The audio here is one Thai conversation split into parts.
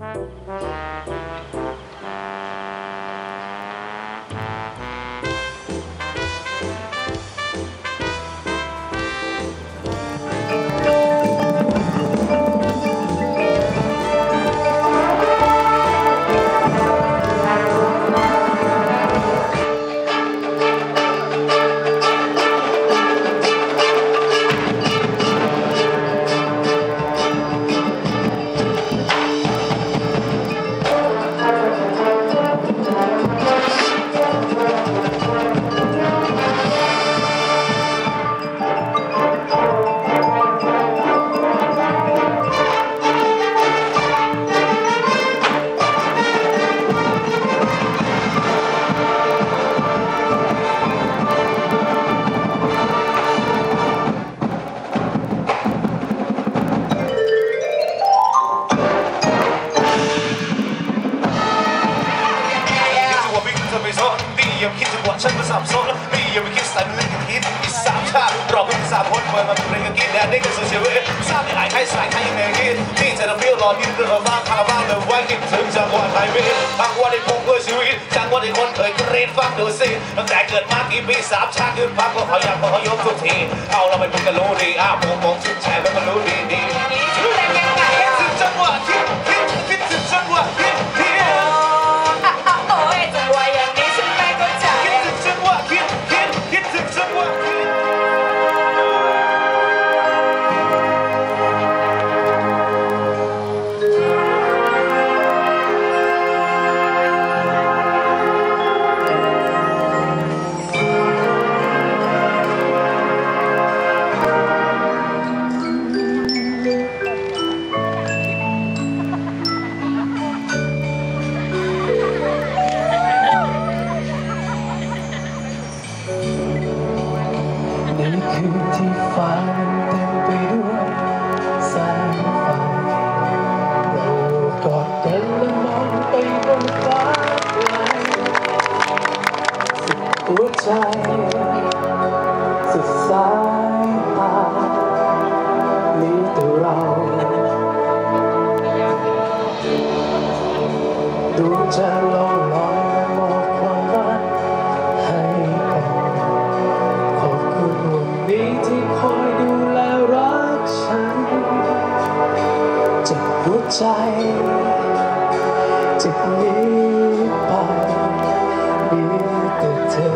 คิำเพี้ยวรอที่เรื่องบ้างคาราบ้างเลยไว้คิดถึงจังหวะไทยวิทบางวันได้พงเพื่อชีวิตจังหวะที่คนเคยกรีดฟังดูสิตั้งแต่เกิดมากี่ปีสามชาติขึ้นพักก็พยายามขอยกทุกทีเอาเราไปเป็นกันรู้ดีอ้าวผมมองชุดแชร์แล้วมันรู้ดีดี ในคืนที่ฟ้าเต็มไปด้วยแสงไฟเรากอดกันและมองไปบนฟ้าไกลสุดหัวใจ สุดสายตามีแต่เราดวงจันทร์ ใจจากนี้ไปมีแต่เธอ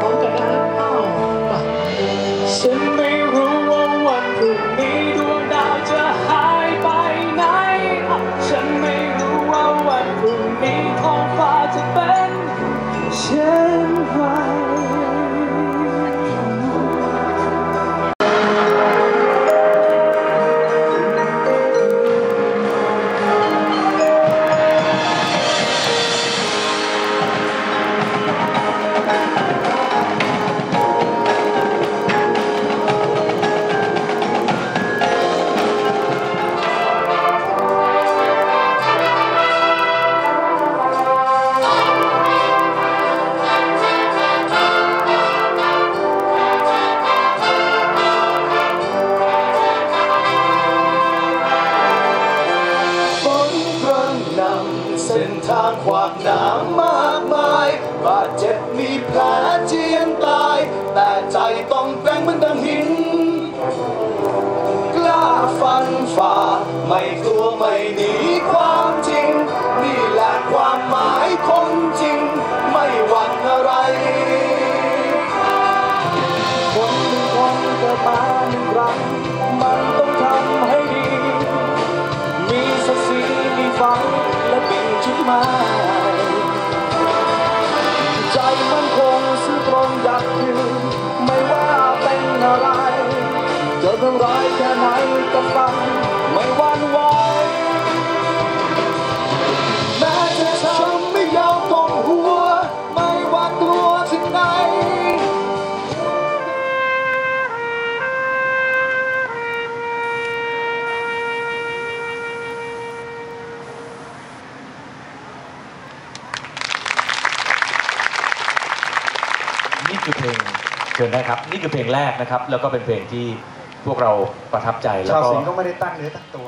พร้อมกันนะอ้าวมาฉัน นทางขวากหนามมากมายบาดเจ็บมีแผลเจียนตาย แต่ใจต้องแกร่งเหมือนดังหิน กล้าฟันฝ่า ไม่กลัวไม่หนีความจริง นี่แหละความหมายคนจริง ไม่หวั่นอะไร คนหนึ่งคนเกิดมาหนึ่งครั้งมันต้องทำให้ดี มีศักดิ์ศรีมีฝันและมีจุดหมาย ยัดยืนไม่ว่าเป็นอะไรจะทำร้ายแค่ไหนก็ฟังไม่หวั่นไหว นี่คือเพลงเชิญได้ครับ นี่คือเพลงแรกนะครับ แล้วก็เป็นเพลงที่พวกเราประทับใจแล้วชาวก็สิงห์ก็ไม่ได้ตั้งเนื้อตั้งตัว